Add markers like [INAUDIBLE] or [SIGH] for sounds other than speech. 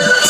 Yeah. [LAUGHS]